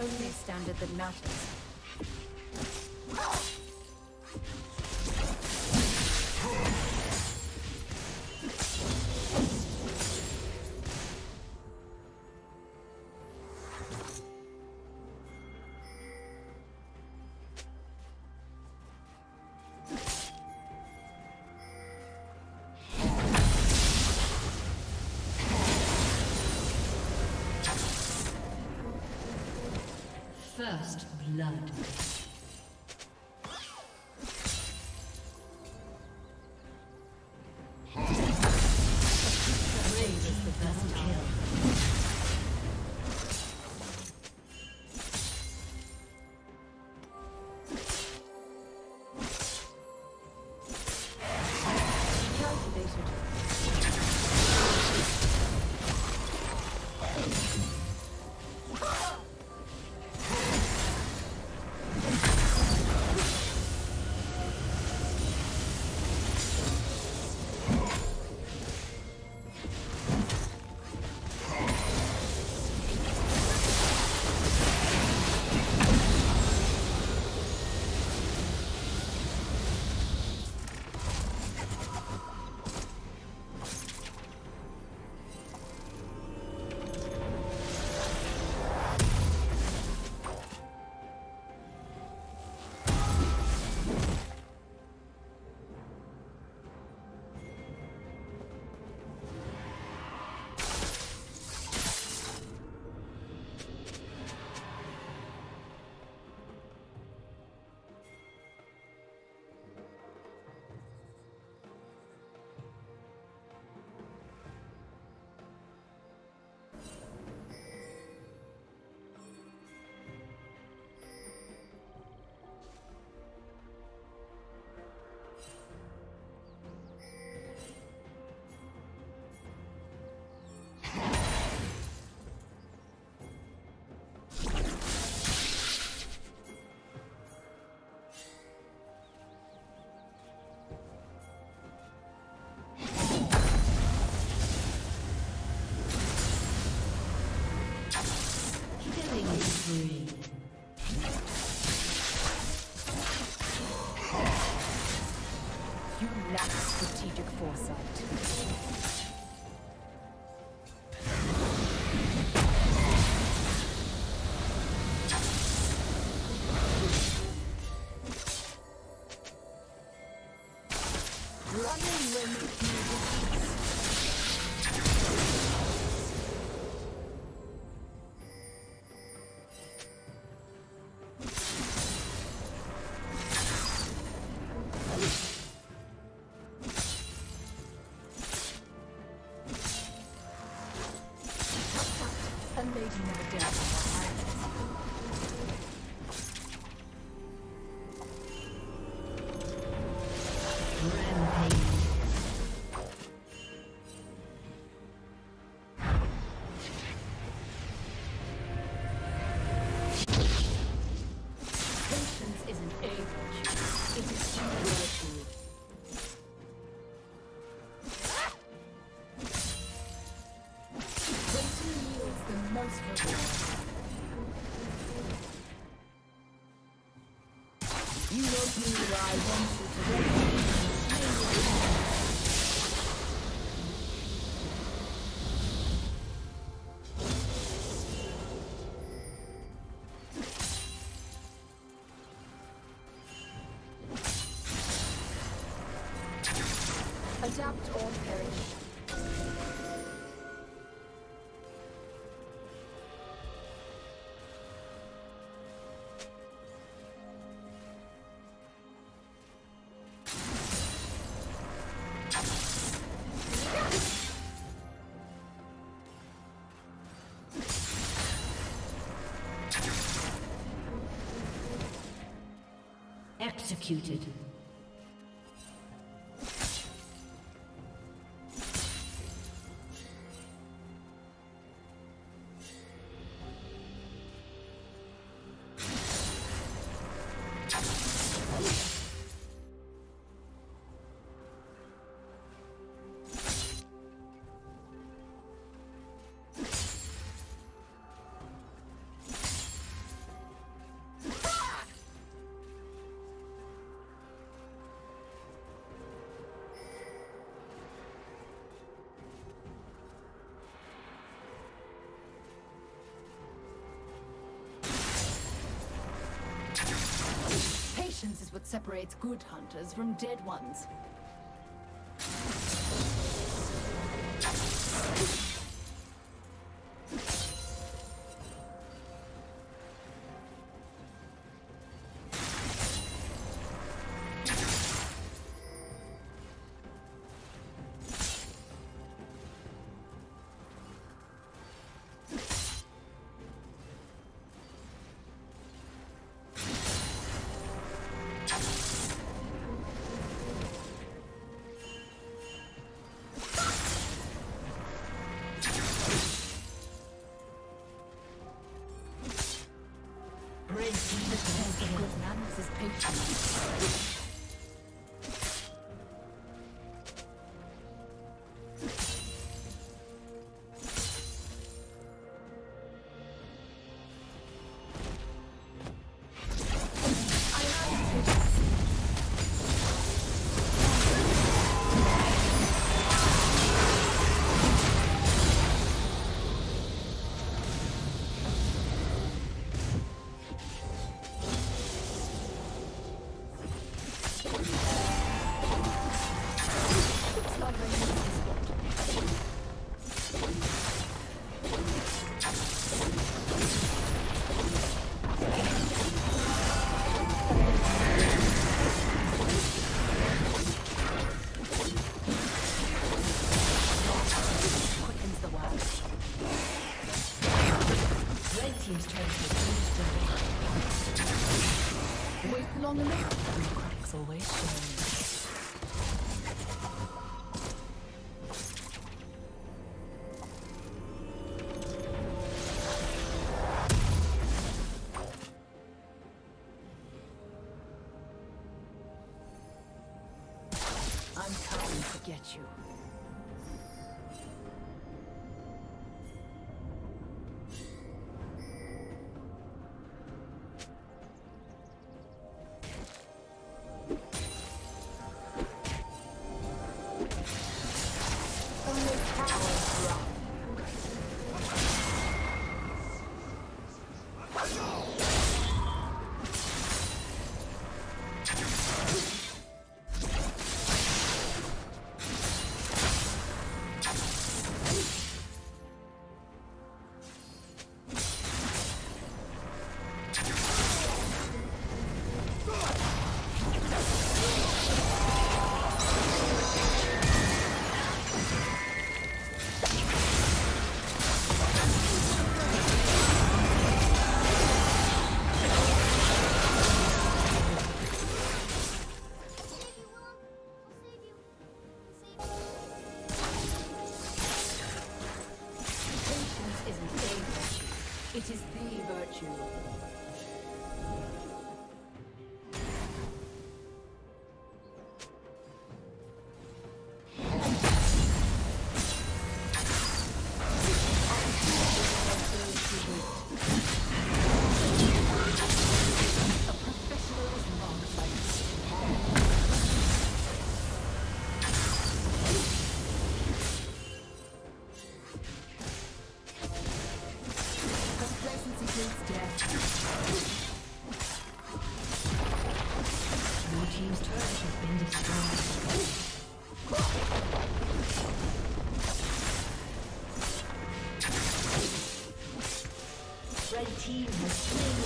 only standard that matters. blood. First blood. Adapt Executed. Separates good hunters from dead ones. Is the virtue. team has slain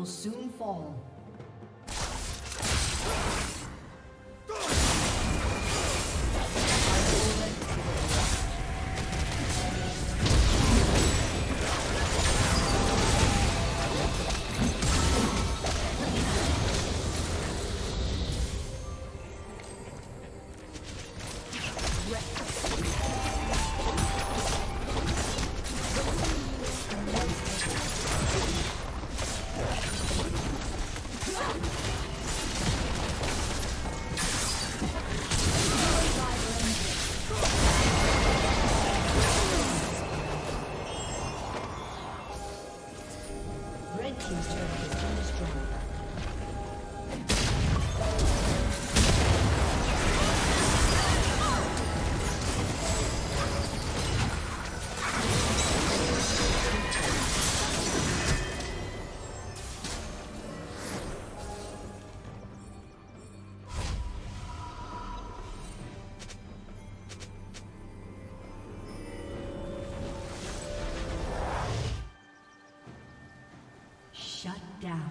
will soon fall. Shut down.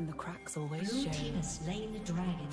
and the cracks always Blue show. team has slain the dragon.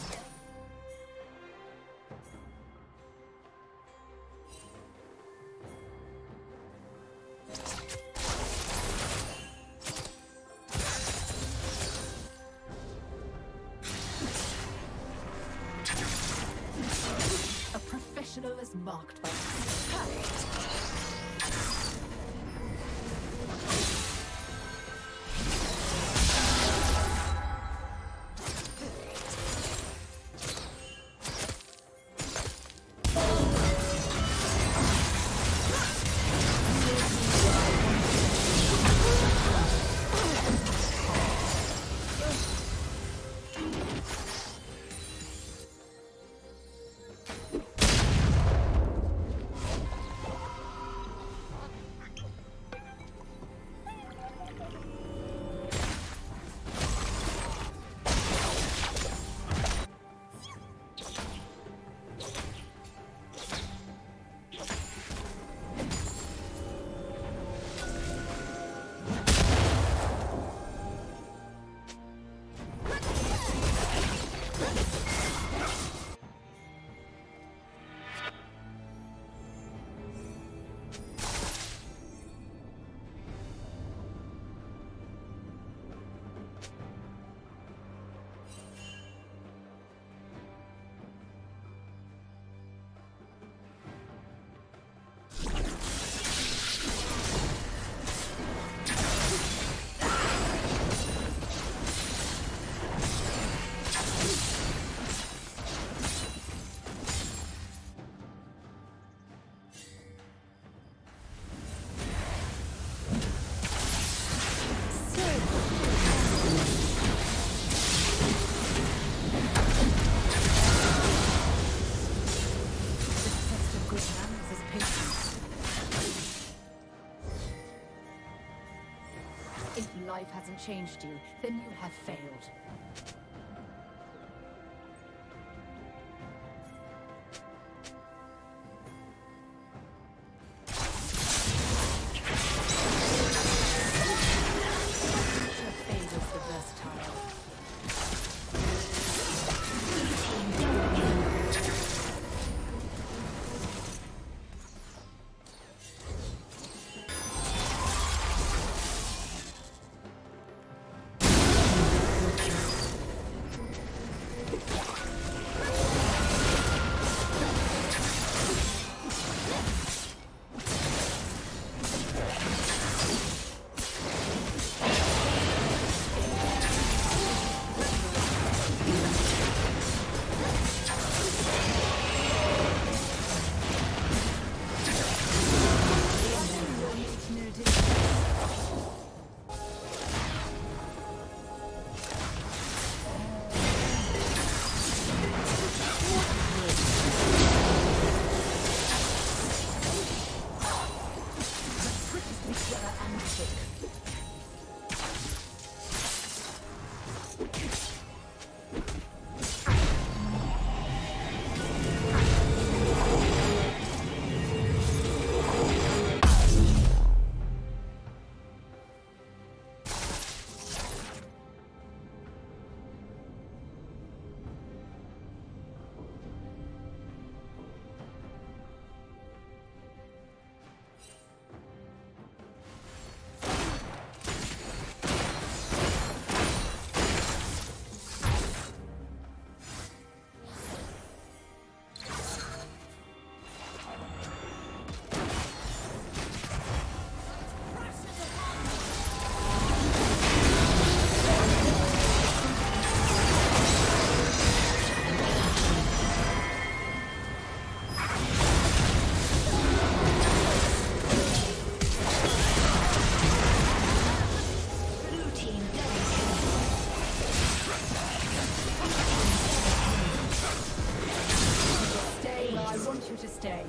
Changed you, then you have failed.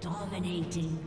Dominating.